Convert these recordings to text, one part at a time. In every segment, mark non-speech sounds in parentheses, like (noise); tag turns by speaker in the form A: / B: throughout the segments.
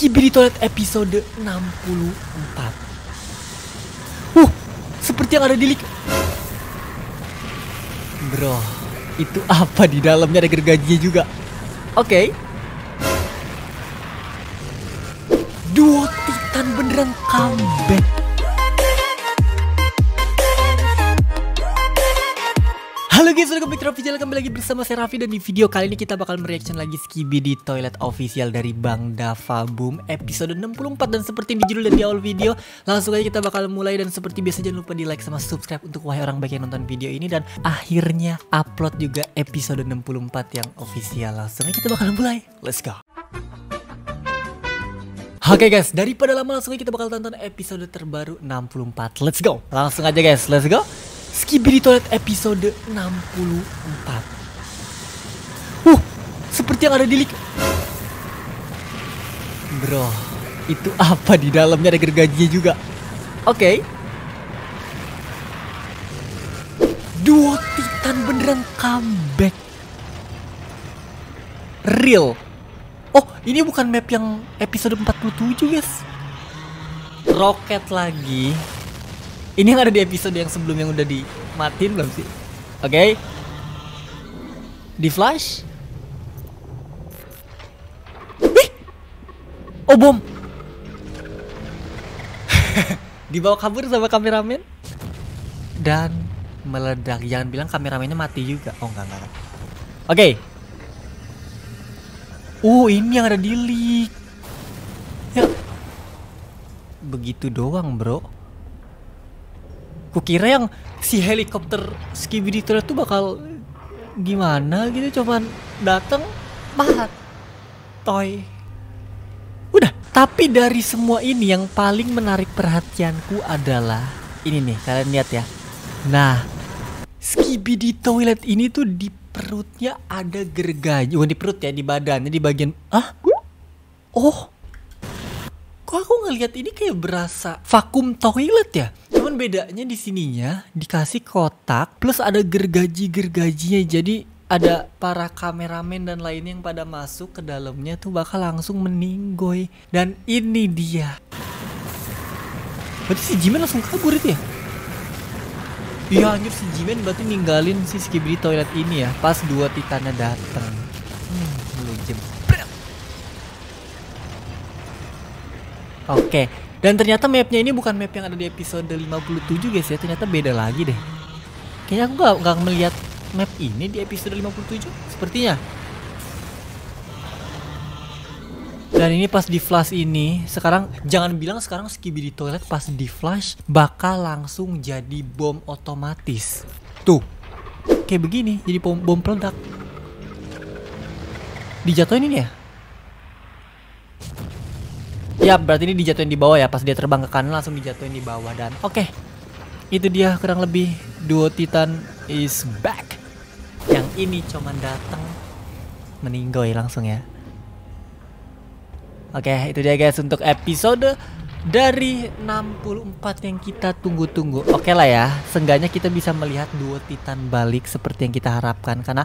A: Skibidi Toilet episode 64 Uh, seperti yang ada di link Bro, itu apa di dalamnya? Ada gergajinya juga. Oke. Duo Titan beneran comeback guys, welcome back to Kembali lagi bersama saya Raffi. Dan di video kali ini kita bakal mereaction lagi Skibidi Toilet Official dari Bang Dava Boom Episode 64 Dan seperti di judul dan di awal video Langsung aja kita bakal mulai. Dan seperti biasa jangan lupa di like sama subscribe Untuk wahai orang baik yang nonton video ini. Dan akhirnya upload juga episode 64 yang official. Langsung aja kita bakal mulai. Let's go. Oke okay guys, daripada lama langsung aja kita bakal tonton episode terbaru 64 Let's go. Langsung aja guys, let's go Skibidi Toilet episode 64 Uh, seperti yang ada di link Bro, itu apa di dalamnya? Ada gergajinya juga. Oke. Okay. Duo Titan beneran comeback. Real. Oh, ini bukan map yang episode 47 guys. Roket lagi ini yang ada di episode yang sebelum yang udah dimatiin belum sih? Oke. Okay. Di flash. Wih! Oh bom. (laughs) Dibawa kabur sama kameramen dan meledak. Jangan bilang kameramennya mati juga. Oh enggak enggak. Oke. Okay. Uh, ini yang ada di leak. Ya. Begitu doang, Bro. Kukira yang si helikopter Skibidi Toilet tuh bakal gimana gitu? Cuman datang mat toy. Udah tapi dari semua ini yang paling menarik perhatianku adalah ini nih kalian lihat ya. Nah Skibidi Toilet ini tuh di perutnya ada gergaji. Bukan di perut ya di badannya di bagian ah oh kok aku ngelihat ini kayak berasa vakum toilet ya Cuman bedanya di sininya dikasih kotak plus ada gergaji-gergajinya. Jadi ada para kameramen dan lainnya yang pada masuk ke dalamnya tuh bakal langsung meninggoy. Dan ini dia. Berarti si Jimen langsung kabur itu ya? Iya anjir si Jimen berarti ninggalin si Skibidi toilet ini ya pas dua titannya datang. Oke, dan ternyata mapnya ini bukan map yang ada di episode 57 guys ya. Ternyata beda lagi deh. Kayaknya aku gak, gak melihat map ini di episode 57 Sepertinya. Dan ini pas di flash ini Sekarang jangan bilang sekarang Skibidi Toilet pas di flash Bakal langsung jadi bom otomatis. Tuh. Kayak begini jadi bom, bom peledak. Dijatuhin ini ya Ya berarti ini dijatuhin di bawah ya. Pas dia terbang ke kanan langsung dijatuhin di bawah Dan oke. Okay, Itu dia kurang lebih. Duo Titan is back. Yang ini cuman datang Meninggoy langsung ya. Oke okay, itu dia guys untuk episode dari 64 yang kita tunggu-tunggu. Oke okay lah ya Seenggaknya kita bisa melihat duo Titan balik seperti yang kita harapkan. Karena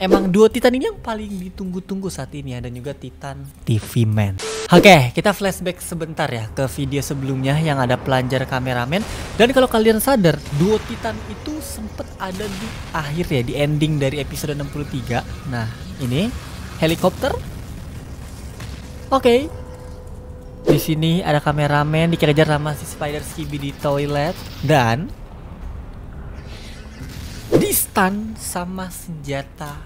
A: emang duo Titan ini yang paling ditunggu-tunggu saat ini ya Dan juga Titan TV Man Oke, okay, kita flashback sebentar ya ke video sebelumnya yang ada pelanjar kameramen. Dan kalau kalian sadar, duo Titan itu sempat ada di akhir ya, di ending dari episode 63. Nah, ini helikopter. Oke. Okay. Di sini ada kameramen dikejar sama si Spider Skibi di toilet dan stun sama senjata.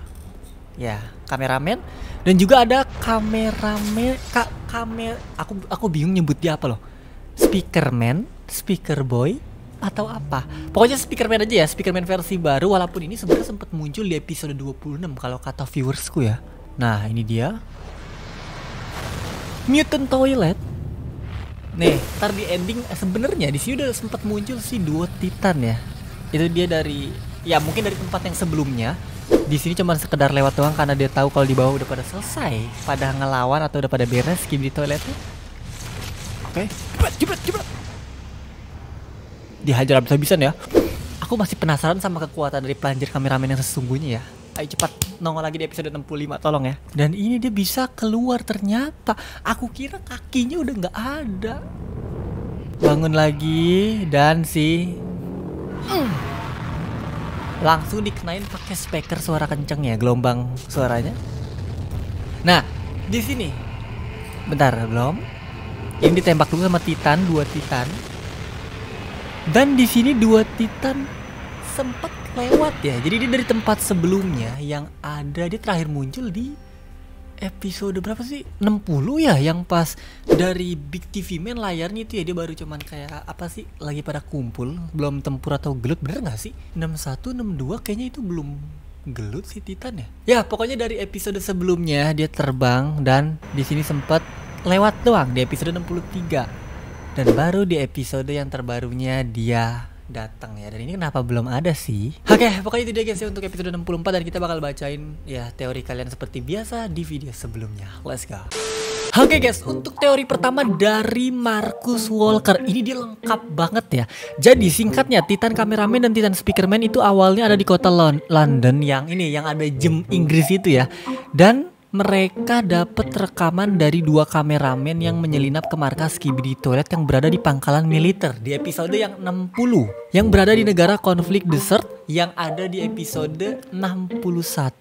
A: Ya kameramen. Dan juga ada kameramen kak kamer aku aku bingung nyebut dia apa loh. Speakerman speaker boy atau apa. Pokoknya speakerman aja ya speakerman versi baru. Walaupun ini sebenarnya sempat muncul di episode 26 kalau kata viewersku ya. Nah ini dia. Mutant toilet. Nih ntar di ending eh, sebenarnya di sini udah sempat muncul si duo titan ya. Itu dia dari ya mungkin dari tempat yang sebelumnya di sini cuma sekedar lewat doang karena dia tahu kalau di bawah udah pada selesai pada ngelawan atau udah pada beres game di toiletnya oke okay. cepet cepet cepet dihajar habis-habisan ya aku masih penasaran sama kekuatan dari pelanjir kameramen yang sesungguhnya ya Ayo cepat nongol lagi di episode 65 tolong ya. Dan ini dia bisa keluar ternyata. Aku kira kakinya udah nggak ada. Bangun lagi dan si Hmm. Langsung dikenain pakai speaker suara kenceng ya gelombang suaranya. Nah di sini bentar belum. Ini ditembak dulu sama Titan dua Titan. Dan di sini dua Titan sempat lewat ya. Jadi dia dari tempat sebelumnya yang ada dia terakhir muncul di episode berapa sih? 60 ya yang pas dari Big TV Man layarnya itu ya dia baru cuman kayak apa sih lagi pada kumpul belum tempur atau gelut bener nggak sih? 61 62 kayaknya itu belum gelut si Titan ya? Ya pokoknya dari episode sebelumnya dia terbang dan di sini sempat lewat doang di episode 63 dan baru di episode yang terbarunya dia datang ya. Dan ini kenapa belum ada sih? Oke okay, pokoknya itu dia guys ya untuk episode 64 dan kita bakal bacain ya teori kalian seperti biasa di video sebelumnya. Let's go. Oke okay guys, untuk teori pertama dari Marcus Walker. Ini dia lengkap banget ya. Jadi singkatnya Titan Cameraman dan Titan Speakerman itu awalnya ada di kota London Yang ini, yang ada jam Inggris itu ya. Dan mereka dapat rekaman dari dua kameramen yang menyelinap ke markas Skibidi Toilet yang berada di pangkalan militer di episode yang 60 yang berada di negara konflik desert yang ada di episode 61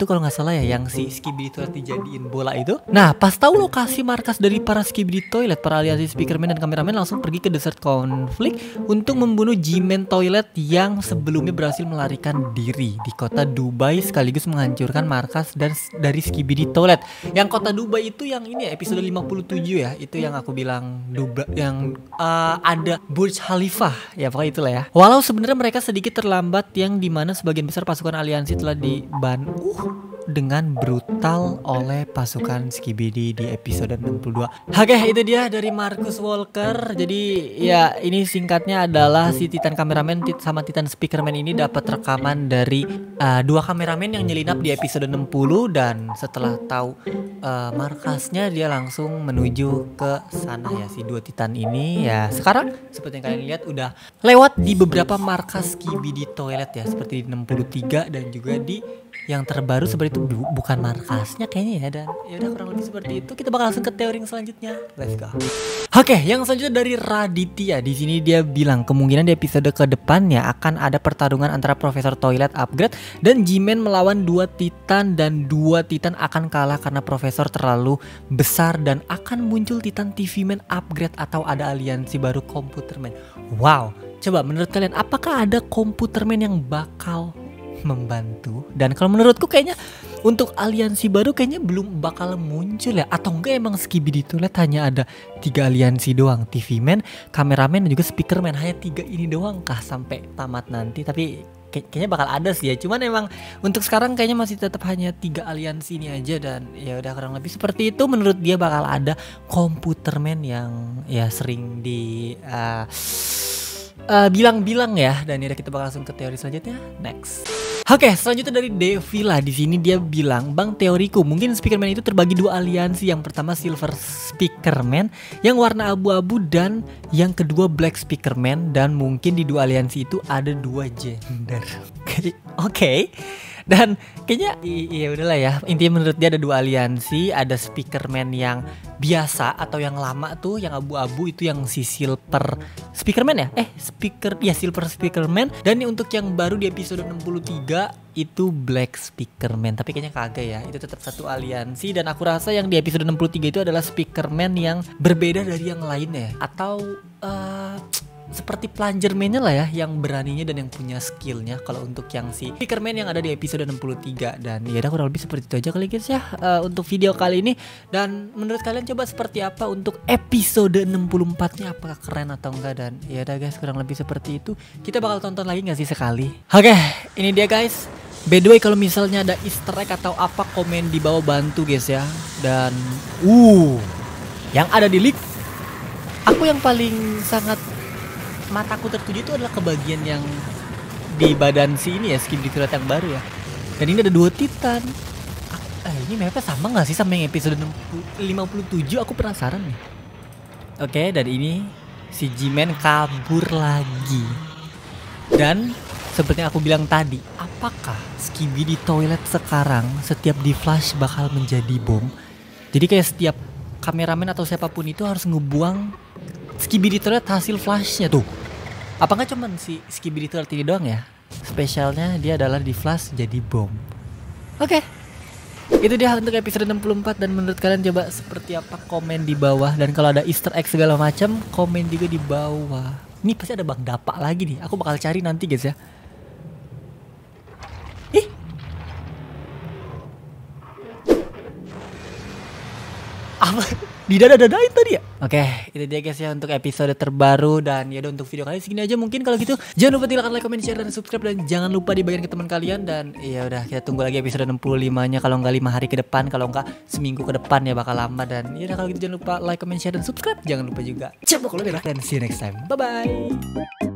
A: kalau nggak salah ya yang si Skibidi Toilet dijadiin bola itu. Nah, pas tahu lokasi markas dari para Skibidi Toilet, para aliansi speakerman dan kameramen langsung pergi ke desert konflik untuk membunuh G-Man Toilet yang sebelumnya berhasil melarikan diri di kota Dubai sekaligus menghancurkan markas dan dari Skibidi Toilet. Yang kota Dubai itu yang ini ya, episode 57 ya, itu yang aku bilang Dubai yang uh, ada Burj Khalifah ya pokoknya itulah ya. Walau sebenarnya mereka sedikit terlambat yang di mana sebagian besar pasukan aliansi telah dibantu dengan brutal oleh pasukan Skibidi di episode 62. Oke, itu dia dari Marcus Walker. Jadi ya ini singkatnya adalah si Titan kameramen sama Titan speakerman ini dapat rekaman dari uh, dua kameramen yang nyelinap di episode 60 dan setelah tahu uh, markasnya dia langsung menuju ke sana ya si dua Titan ini ya. Sekarang seperti yang kalian lihat udah lewat di beberapa markas Skibidi toilet ya seperti di 63 dan juga di yang terbaru seperti itu bu bukan markasnya kayaknya ya dan ya udah kurang lebih seperti itu. Kita bakal langsung ke teori yang selanjutnya. Let's go. Oke okay, yang selanjutnya dari Raditya. Di sini dia bilang kemungkinan di episode ke depannya akan ada pertarungan antara Profesor Toilet Upgrade dan G-Man melawan dua Titan dan dua Titan akan kalah karena Profesor terlalu besar dan akan muncul Titan TV Man Upgrade atau ada aliansi baru Komputerman wow coba menurut kalian apakah ada Komputerman yang bakal membantu. Dan kalau menurutku kayaknya untuk aliansi baru kayaknya belum bakal muncul ya. Atau enggak emang Skibidi Toilet hanya ada tiga aliansi doang. TV Man, kameramen dan juga speakerman. Hanya tiga ini doang kah sampai tamat nanti? Tapi kayaknya bakal ada sih ya. Cuman emang untuk sekarang kayaknya masih tetap hanya tiga aliansi ini aja. Dan ya udah kurang lebih seperti itu menurut dia bakal ada komputerman yang ya sering di uh, uh, bilang-bilang ya. Dan ya kita bakal langsung ke teori selanjutnya. Next Oke, okay, selanjutnya dari Devila di sini dia bilang, "Bang, teoriku mungkin Speakerman itu terbagi dua aliansi. Yang pertama Silver Speakerman yang warna abu-abu dan yang kedua Black Speakerman dan mungkin di dua aliansi itu ada dua gender." (laughs) Oke. okay. Dan kayaknya iya udahlah ya. Intinya menurut dia ada dua aliansi, ada Speakerman yang biasa atau yang lama tuh yang abu-abu itu yang si Silver Speakerman ya? Eh, speaker ya Silver Speakerman dan untuk yang baru di episode 63 itu Black Speakerman. Tapi kayaknya kagak ya. Itu tetap satu aliansi dan aku rasa yang di episode 63 itu adalah Speakerman yang berbeda dari yang lainnya atau uh, seperti plunger mainnya lah ya yang beraninya dan yang punya skillnya. Kalau untuk yang si speakerman yang ada di episode 63 dan ya udah kurang lebih seperti itu aja kali guys ya. Uh, untuk video kali ini. Dan menurut kalian coba seperti apa untuk episode 64 nya apakah keren atau enggak? Dan ya udah guys kurang lebih seperti itu. Kita bakal tonton lagi nggak sih sekali? Oke okay, ini dia guys. By the way kalau misalnya ada easter egg atau apa komen di bawah bantu guys ya. Dan uh Yang ada di link. Aku yang paling sangat mataku tertuju itu adalah kebagian yang di badan si ini ya skin di yang baru ya. Dan ini ada dua titan. Eh, ini mapnya sama nggak sih sama yang episode 57 aku penasaran nih. Oke dan ini si Jimen kabur lagi. Dan seperti yang aku bilang tadi, apakah Skibidi Toilet sekarang setiap di flash bakal menjadi bom? Jadi kayak setiap kameramen atau siapa pun itu harus ngebuang Skibidi Toilet hasil flashnya tuh. Apakah cuman si Skibidi Toilet ini doang ya? Spesialnya dia adalah di flash jadi bom. Oke. Itu dia untuk episode 64 dan menurut kalian coba seperti apa komen di bawah dan kalau ada easter egg segala macam komen juga di bawah. Ini pasti ada Bang Dapak lagi nih. Aku bakal cari nanti guys ya. Ih. Apa? Didada-dadain tadi ya? Oke, itu dia guys ya untuk episode terbaru dan ya untuk video kali segini aja. Mungkin kalau gitu jangan lupa tinggalkan like, comment, share dan subscribe. Dan jangan lupa dibagikan ke teman kalian. Dan ya udah kita tunggu lagi episode 65-nya kalau nggak lima hari ke depan kalau nggak seminggu ke depan ya bakal lama dan ya kalau gitu jangan lupa like, comment, share dan subscribe. Jangan lupa juga. Coba kalau dan see you next time. Bye bye.